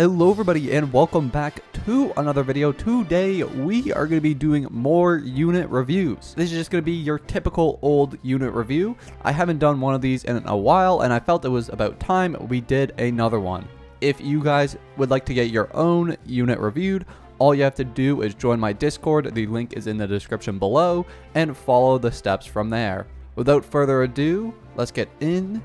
Hello everybody and welcome back to another video. Today we are going to be doing more unit reviews. This is just going to be your typical old unit review. I haven't done one of these in a while and I felt it was about time we did another one. If you guys would like to get your own unit reviewed, all you have to do is join my Discord, the link is in the description below, and follow the steps from there. Without further ado, let's get in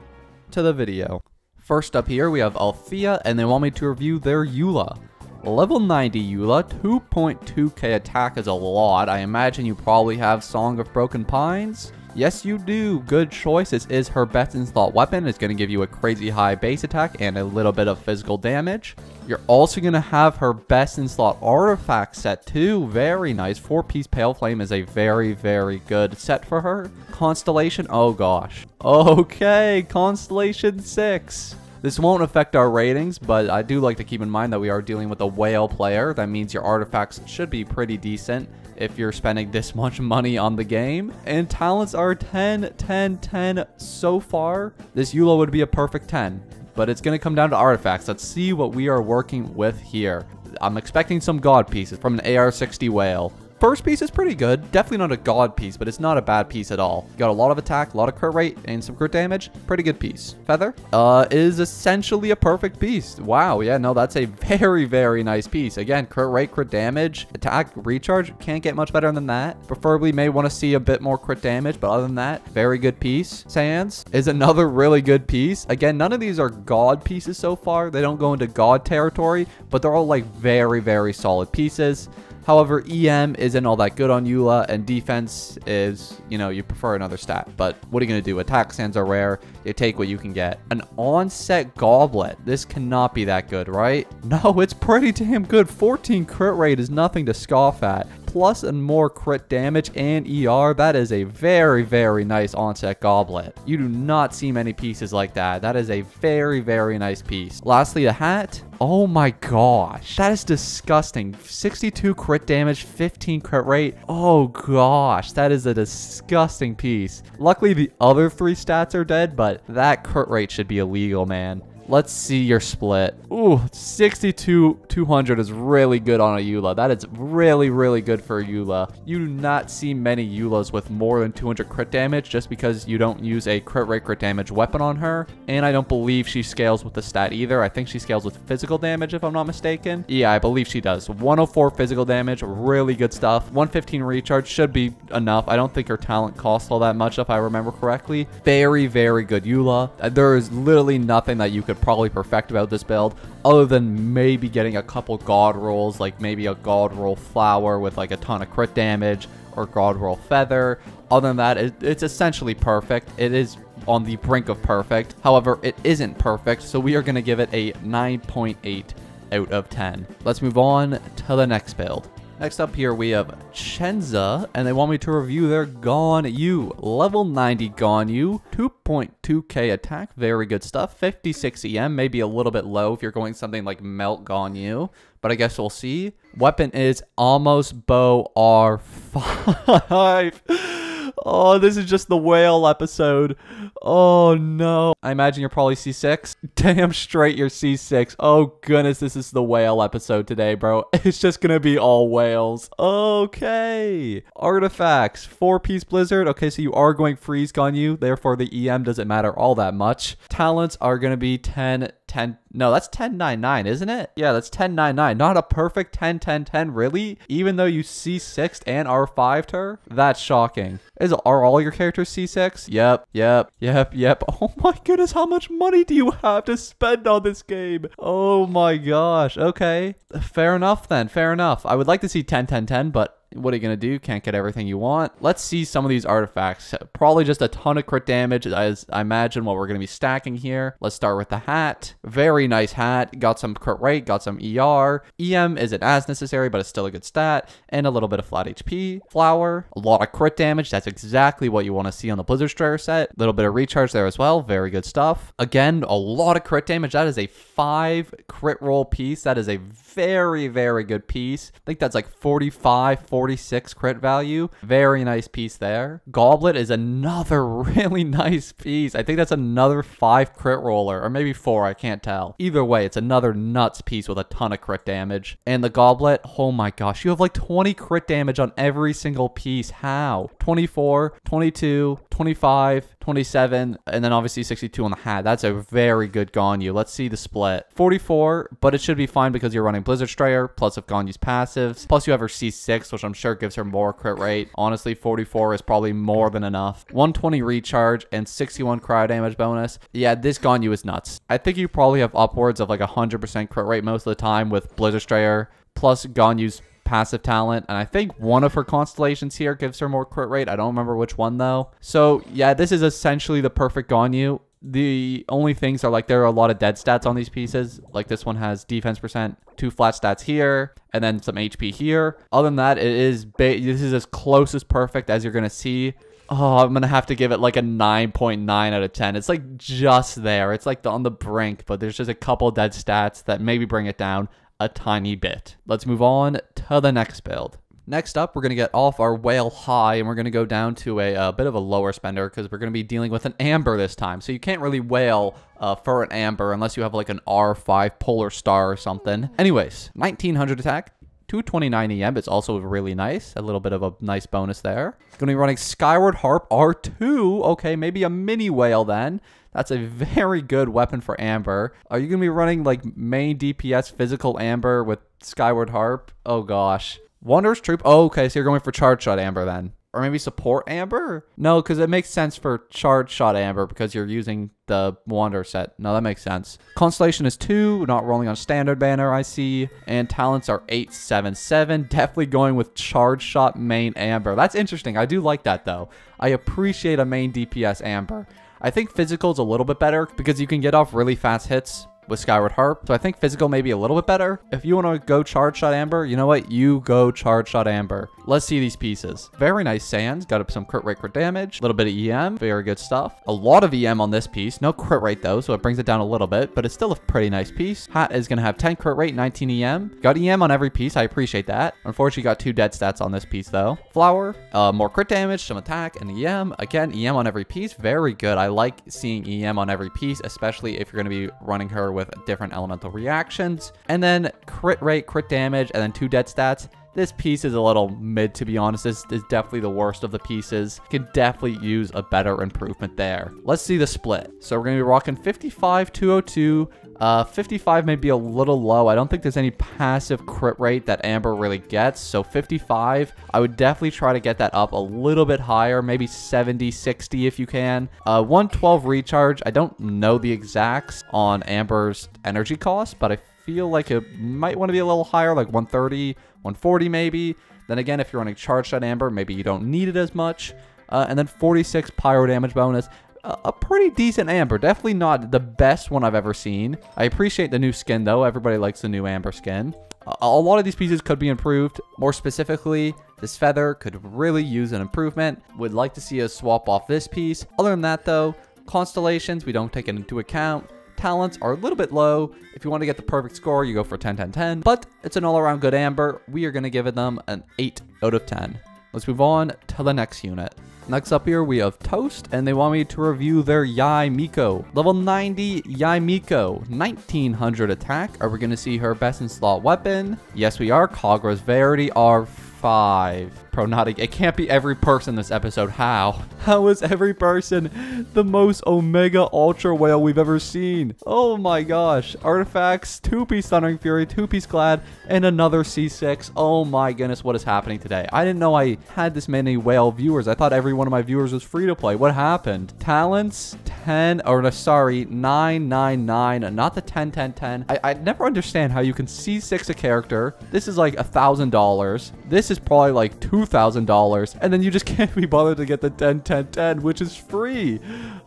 to the video. First up here, we have Althea, and they want me to review their Eula. Level 90 Eula, 2.2k attack is a lot. I imagine you probably have Song of Broken Pines. Yes, you do. Good choice. This is her best in slot weapon. It's going to give you a crazy high base attack and a little bit of physical damage. You're also going to have her best in slot artifact set too. Very nice. Four piece Pale Flame is a very, very good set for her. Constellation. Oh gosh. Okay. Constellation 6. This won't affect our ratings, but I do like to keep in mind that we are dealing with a whale player. That means your artifacts should be pretty decent if you're spending this much money on the game. And talents are 10, 10, 10 so far. This Eula would be a perfect 10, but it's going to come down to artifacts. Let's see what we are working with here. I'm expecting some god pieces from an AR-60 whale. First piece is pretty good. Definitely not a god piece, but it's not a bad piece at all. Got a lot of attack, a lot of crit rate, and some crit damage. Pretty good piece. Feather uh, is essentially a perfect piece. Wow, yeah, no, that's a very, very nice piece. Again, crit rate, crit damage, attack, recharge. Can't get much better than that. Preferably may want to see a bit more crit damage, but other than that, very good piece. Sands is another really good piece. Again, none of these are god pieces so far. They don't go into god territory, but they're all like very, very solid pieces. However, EM isn't all that good on Eula, and defense is, you know, you prefer another stat. But what are you going to do? Attack sands are rare. You take what you can get. An onset goblet. This cannot be that good, right? No, it's pretty damn good. 14 crit rate is nothing to scoff at plus and more crit damage and ER, that is a very, very nice onset goblet. You do not see many pieces like that. That is a very, very nice piece. Lastly, a hat. Oh my gosh, that is disgusting. 62 crit damage, 15 crit rate. Oh gosh, that is a disgusting piece. Luckily, the other three stats are dead, but that crit rate should be illegal, man. Let's see your split. Ooh, 62 200 is really good on a Eula. That is really, really good for a Eula. You do not see many Eulas with more than 200 crit damage just because you don't use a crit rate crit damage weapon on her. And I don't believe she scales with the stat either. I think she scales with physical damage if I'm not mistaken. Yeah, I believe she does. 104 physical damage, really good stuff. 115 recharge should be enough. I don't think her talent costs all that much if I remember correctly. Very, very good Eula. There is literally nothing that you could could probably perfect about this build other than maybe getting a couple god rolls like maybe a god roll flower with like a ton of crit damage or god roll feather. Other than that it, it's essentially perfect. It is on the brink of perfect. However it isn't perfect so we are going to give it a 9.8 out of 10 let's move on to the next build Next up here we have Chenza, and they want me to review their Ganyu. Level 90 Ganyu, 2.2k attack, very good stuff. 56 EM, maybe a little bit low if you're going something like Melt Ganyu, but I guess we'll see. Weapon is Amos' Bow R5. Oh, this is just the whale episode. Oh no. I imagine you're probably C6. Damn straight you're C6. Oh goodness, this is the whale episode today, bro. It's just gonna be all whales. Okay. Artifacts. Four piece blizzard. Okay, so you are going freeze Ganyu. Therefore, the EM doesn't matter all that much. Talents are gonna be 10 10 no that's 1099 isn't it? Yeah that's 1099 not a perfect 10 10 10 really? Even though you c6 and r5 her that's shocking. Is are all your characters c6 yep yep yep yep. Oh my goodness how much money do you have to spend on this game? Oh my gosh. Okay. Fair enough then fair enough. I would like to see 10 10 10 but what are you going to do? Can't get everything you want. Let's see some of these artifacts. Probably just a ton of crit damage as I imagine what we're going to be stacking here. Let's start with the hat. Very nice hat. Got some crit rate, got some ER. EM isn't as necessary, but it's still a good stat. And a little bit of flat HP. Flower. A lot of crit damage. That's exactly what you want to see on the Blizzard Strayer set. A little bit of recharge there as well. Very good stuff. Again, a lot of crit damage. That is a five crit roll piece. That is a very, very good piece. I think that's like 45, 46 crit value. Very nice piece there. Goblet is another really nice piece. I think that's another 5 crit roller, or maybe 4, I can't tell. Either way, it's another nuts piece with a ton of crit damage. And the Goblet, oh my gosh, you have like 20 crit damage on every single piece. How? 24, 22, 25, 27, and then obviously 62 on the hat. That's a very good Ganyu. Let's see the split. 44, but it should be fine because you're running Blizzard Strayer, plus if Ganyu's passives. Plus you have her C6, which I'm sure gives her more crit rate. Honestly, 44 is probably more than enough. 120 recharge and 61 cryo damage bonus. Yeah, this Ganyu is nuts. I think you probably have upwards of like 100% crit rate most of the time with Blizzard Strayer, plus Ganyu's passive talent. And I think one of her constellations here gives her more crit rate. I don't remember which one though. So yeah, this is essentially the perfect Ganyu. The only things are like there are a lot of dead stats on these pieces. Like this one has defense percent, two flat stats here, and then some HP here. Other than that, it is this is as close as perfect as you're gonna see. Oh, I'm gonna have to give it like a 9.9 out of 10. It's like just there. It's like the, on the brink, but there's just a couple dead stats that maybe bring it down a tiny bit. Let's move on to the next build. Next up, we're going to get off our whale high and we're going to go down to a, a, bit of a lower spender because we're going to be dealing with an amber this time. So you can't really whale uh, for an amber unless you have like an R5 polar star or something. Anyways, 1900 attack, 229 EM. It's also really nice. A little bit of a nice bonus there. Going to be running Skyward Harp R2. Okay, maybe a mini whale then. That's a very good weapon for Amber. Are you going to be running like main DPS physical Amber with Skyward Harp? Oh gosh. Wanderer's Troupe. Oh, okay, so you're going for Charge Shot Amber then. Or maybe support Amber? No, because it makes sense for Charge Shot Amber because you're using the Wander set. No, that makes sense. Constellation is 2, not rolling on standard banner, I see. And talents are 8, 7, 7. Definitely going with Charge Shot main Amber. That's interesting. I do like that, though. I appreciate a main DPS Amber. I think physical is a little bit better because you can get off really fast hits with Skyward Harp. So I think physical may be a little bit better. If you want to go Charge Shot Amber, you know what? You go Charge Shot Amber. Let's see these pieces. Very nice sands. Got up some crit rate, crit damage. A little bit of EM. Very good stuff. A lot of EM on this piece. No crit rate though, so it brings it down a little bit, but it's still a pretty nice piece. Hat is going to have 10 crit rate, 19 EM. Got EM on every piece. I appreciate that. Unfortunately, got two dead stats on this piece though. Flower, uh, more crit damage, some attack, and EM. Again, EM on every piece. Very good. I like seeing EM on every piece, especially if you're going to be running her with different elemental reactions. And then crit rate, crit damage, and then two dead stats. This piece is a little mid, to be honest. This is definitely the worst of the pieces. Can definitely use a better improvement there. Let's see the split. So we're going to be rocking 55, 202. Uh, 55 may be a little low. I don't think there's any passive crit rate that Amber really gets. So 55, I would definitely try to get that up a little bit higher. Maybe 70, 60 if you can. Uh, 112 recharge. I don't know the exacts on Amber's energy cost, but I feel like it might want to be a little higher, like 130, 140 maybe. Then again, if you're running Charge Shot Amber, maybe you don't need it as much. Uh, and then 46 pyro damage bonus. Uh, a pretty decent Amber. Definitely not the best one I've ever seen. I appreciate the new skin, though. Everybody likes the new Amber skin. A lot of these pieces could be improved. More specifically, this feather could really use an improvement. Would like to see us swap off this piece. Other than that, though, constellations, we don't take it into account talents are a little bit low. If you want to get the perfect score, you go for 10, 10, 10. But it's an all-around good Amber. We are going to give it them an 8 out of 10. Let's move on to the next unit. Next up here, we have Toast, and they want me to review their Yae Miko. Level 90 Yae Miko, 1900 attack. Are we going to see her best in slot weapon? Yes, we are. Kagura's Verity R5 pronotic. It can't be every person this episode. How? How is every person the most Omega Ultra Whale we've ever seen? Oh my gosh. Artifacts, 2-piece Thundering Fury, 2-piece Glad, and another C6. Oh my goodness, what is happening today? I didn't know I had this many whale viewers. I thought every one of my viewers was free to play. What happened? Talents, 10, or no, sorry, 999, not the 10, 10, 10. I, I never understand how you can C6 a character. This is like a $1,000. This is probably like two $2,000 and then you just can't be bothered to get the 10 10 10 which is free.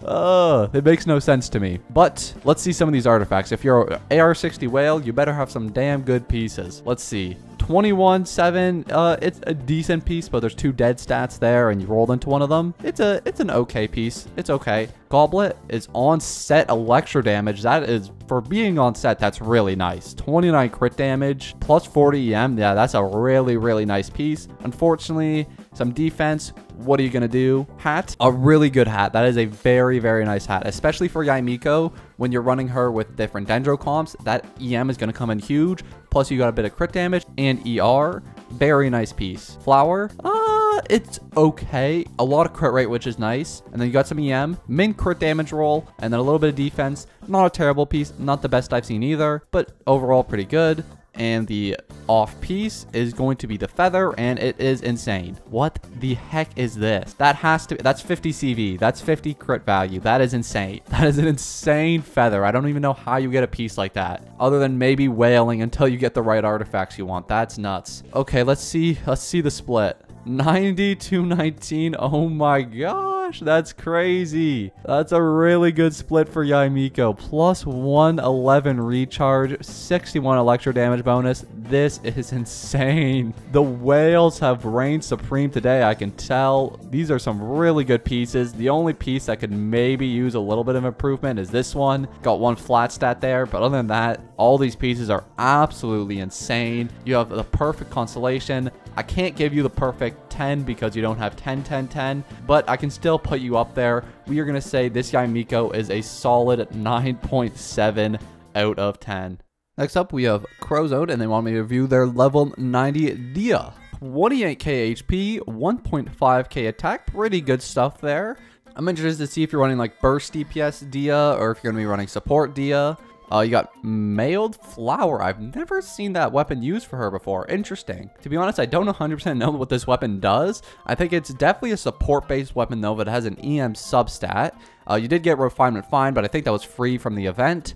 Uh, it makes no sense to me. But let's see some of these artifacts. If you're AR60 whale, you better have some damn good pieces. Let's see. 21, 7, uh, it's a decent piece, but there's two dead stats there, and you rolled into one of them. It's a, it's an okay piece. It's okay. Goblet is on set electro damage. That is, for being on set, that's really nice. 29 crit damage, plus 40 EM. Yeah, that's a really, really nice piece. Unfortunately, some defense. What are you going to do? Hat. A really good hat. That is a very, very nice hat, especially for Yae Miko. When you're running her with different Dendro comps, that EM is going to come in huge. Plus, you got a bit of crit damage and ER. Very nice piece. Flower. Uh, it's okay. A lot of crit rate, which is nice. And then you got some EM, min crit damage roll, and then a little bit of defense. Not a terrible piece. Not the best I've seen either, but overall pretty good and the off piece is going to be the feather and it is insane. What the heck is this? That has to, be, that's 50 CV. That's 50 crit value. That is insane. That is an insane feather. I don't even know how you get a piece like that other than maybe whaling until you get the right artifacts you want. That's nuts. Okay, let's see. Let's see the split. 90 to 19. Oh my god gosh, that's crazy. That's a really good split for Yae Miko. Plus 111 recharge, 61 electro damage bonus. This is insane. The whales have reigned supreme today, I can tell. These are some really good pieces. The only piece that could maybe use a little bit of improvement is this one. Got one flat stat there, but other than that, all these pieces are absolutely insane. You have the perfect constellation. I can't give you the perfect 10 because you don't have 10, 10, 10, but I can still put you up there. We are going to say this guy Miko is a solid 9.7 out of 10. Next up, we have Crozone, and they want me to review their level 90 Dehya. 28k HP, 1.5k attack, pretty good stuff there. I'm interested to see if you're running like burst DPS Dehya or if you're going to be running support Dehya. Uh, you got Mailed Flower. I've never seen that weapon used for her before. Interesting. To be honest, I don't 100% know what this weapon does. I think it's definitely a support-based weapon, though, but it has an EM substat. Uh, you did get Refinement Fine, but I think that was free from the event.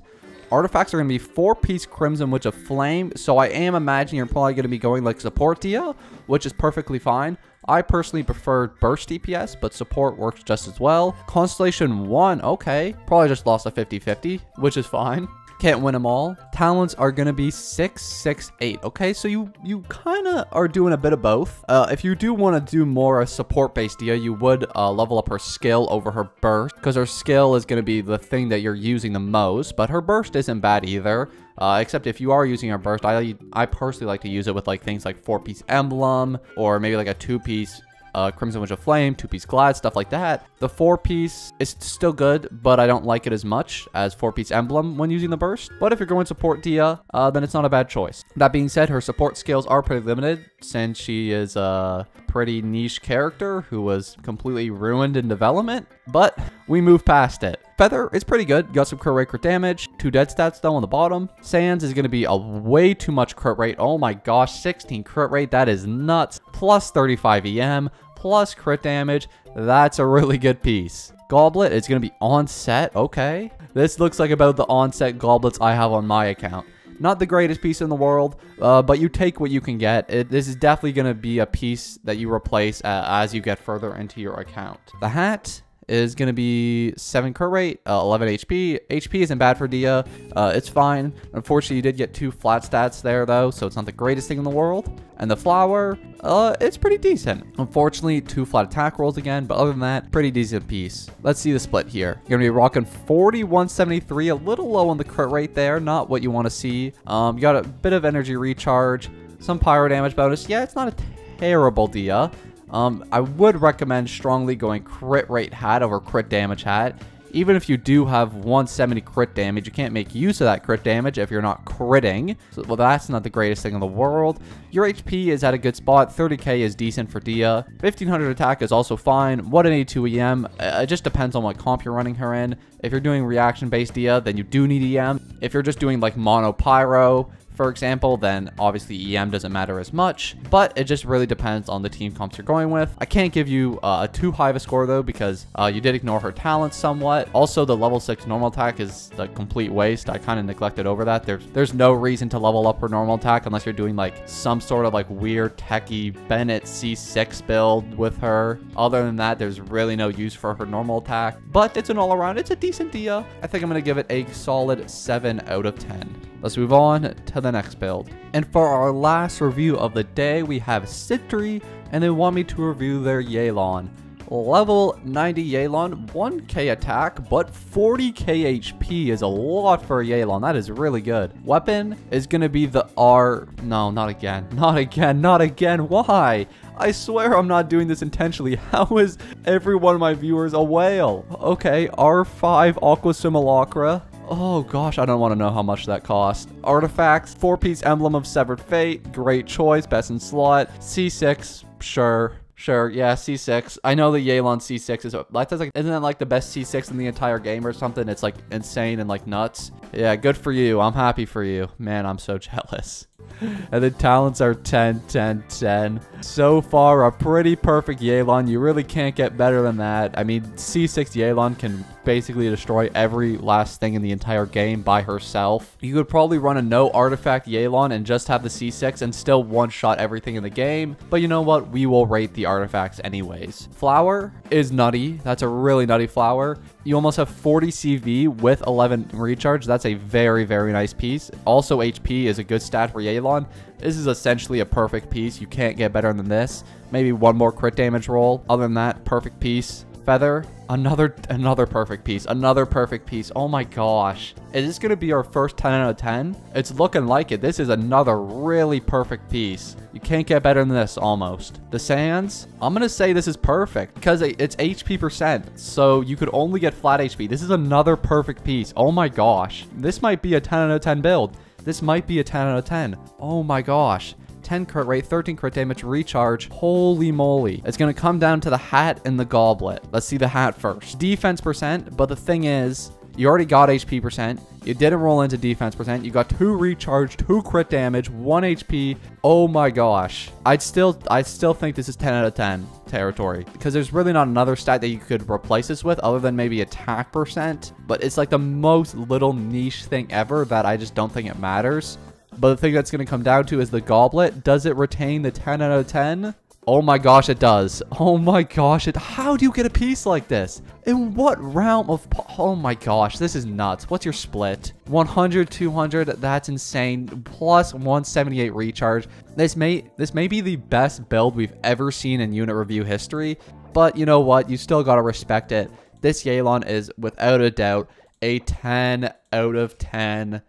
Artifacts are going to be four-piece Crimson Witch of Flame, so I am imagining you're probably going to be going like support Dehya, which is perfectly fine. I personally prefer burst DPS, but support works just as well. Constellation 1, okay. Probably just lost a 50-50, which is fine. Can't win them all. Talents are going to be 6, 6, 8. Okay, so you, you kind of are doing a bit of both. Uh, if you do want to do more a support-based deal, you would uh, level up her skill over her burst, because her skill is going to be the thing that you're using the most, but her burst isn't bad either. Uh, except if you are using her burst, I I personally like to use it with like things like four piece emblem or maybe like a two piece uh, Crimson Witch of Flame, two-piece Glad, stuff like that. The four-piece is still good, but I don't like it as much as four-piece Emblem when using the burst. But if you're going support Dehya, uh, then it's not a bad choice. That being said, her support skills are pretty limited since she is a pretty niche character who was completely ruined in development, but we move past it. Feather is pretty good. Got some crit rate, crit damage. Two dead stats though on the bottom. Sands is going to be a way too much crit rate. Oh my gosh, 16 crit rate. That is nuts. Plus 35 EM, plus crit damage. That's a really good piece. Goblet is going to be on set. Okay. This looks like about the on-set goblets I have on my account. Not the greatest piece in the world, uh, but you take what you can get. It, this is definitely going to be a piece that you replace uh, as you get further into your account. The hat is going to be 7 crit rate, uh, 11 HP. HP isn't bad for Dehya. Uh, it's fine. Unfortunately, you did get two flat stats there, though, so it's not the greatest thing in the world. And the flower, uh, it's pretty decent. Unfortunately, two flat attack rolls again, but other than that, pretty decent piece. Let's see the split here. You're going to be rocking 4173, a little low on the crit rate there, not what you want to see. Um, you got a bit of energy recharge, some pyro damage bonus. Yeah, it's not a terrible Dehya. Um, I would recommend strongly going crit rate hat over crit damage hat. Even if you do have 170 crit damage, you can't make use of that crit damage if you're not critting. So, well, that's not the greatest thing in the world. Your HP is at a good spot. 30k is decent for Dehya. 1500 attack is also fine. 182 EM. Uh, it just depends on what comp you're running her in. If you're doing reaction-based Dehya, then you do need EM. If you're just doing like mono pyro, for example, then obviously EM doesn't matter as much, but it just really depends on the team comps you're going with. I can't give you uh, a too high of a score though, because uh, you did ignore her talents somewhat. Also, the level 6 normal attack is the complete waste. I kind of neglected over that. There's, there's no reason to level up her normal attack unless you're doing like some sort of like weird techie Bennett C6 build with her. Other than that, there's really no use for her normal attack, but it's an all around, it's a decent Dehya. I think I'm going to give it a solid 7 out of 10. Let's move on to the next build. And for our last review of the day, we have Sentry, and they want me to review their Yelan. Level 90 Yelan, 1k attack, but 40k HP is a lot for a Yelan. That is really good. Weapon is going to be the R... No, not again. Not again. Not again. Why? I swear I'm not doing this intentionally. How is every one of my viewers a whale? Okay, R5 Aqua Simulacra. Oh gosh, I don't want to know how much that cost. Artifacts, 4-piece Emblem of Severed Fate, great choice, best in slot. C6, sure. Sure, yeah, C6. I know the Yelan C6 is that's like isn't that like the best C6 in the entire game or something? It's like insane and like nuts. Yeah, good for you. I'm happy for you. Man, I'm so jealous and the talents are 10, 10, 10. So far, a pretty perfect Yelan. You really can't get better than that. I mean, C6 Yelan can basically destroy every last thing in the entire game by herself. You could probably run a no artifact Yelan and just have the C6 and still one-shot everything in the game. But you know what? We will rate the artifacts anyways. Flower is nutty. That's a really nutty flower. You almost have 40 CV with 11 recharge. That's a very, very nice piece. Also, HP is a good stat for Yelan. This is essentially a perfect piece. You can't get better than this. Maybe one more crit damage roll. Other than that, perfect piece. Feather, another another perfect piece, another perfect piece. Oh my gosh. Is this going to be our first 10 out of 10? It's looking like it. This is another really perfect piece. You can't get better than this, almost. The Sands, I'm going to say this is perfect because it's HP percent, so you could only get flat HP. This is another perfect piece. Oh my gosh. This might be a 10 out of 10 build. This might be a 10 out of 10. Oh my gosh. 10 crit rate, 13 crit damage, recharge. Holy moly. It's going to come down to the hat and the goblet. Let's see the hat first. Defense percent, but the thing is, you already got HP percent. You didn't roll into defense percent. You got two recharge, two crit damage, one HP. Oh my gosh. I'd still I still think this is 10 out of 10 territory because there's really not another stat that you could replace this with other than maybe attack percent. But it's like the most little niche thing ever that I just don't think it matters. But the thing that's going to come down to is the goblet. Does it retain the 10 out of 10? Oh my gosh, it does. Oh my gosh, it. How do you get a piece like this? In what realm of... Oh my gosh, this is nuts. What's your split? 100, 200, that's insane. Plus 178 recharge. This may, this may be the best build we've ever seen in unit review history. But you know what? You still gotta respect it. This Yelan is, without a doubt, a 10 out of 10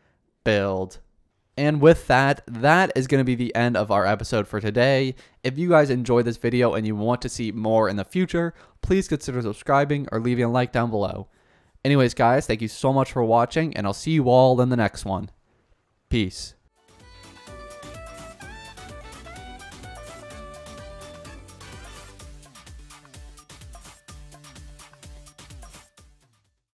build. And with that, that is going to be the end of our episode for today. If you guys enjoyed this video and you want to see more in the future, please consider subscribing or leaving a like down below. Anyways, guys, thank you so much for watching, and I'll see you all in the next one. Peace.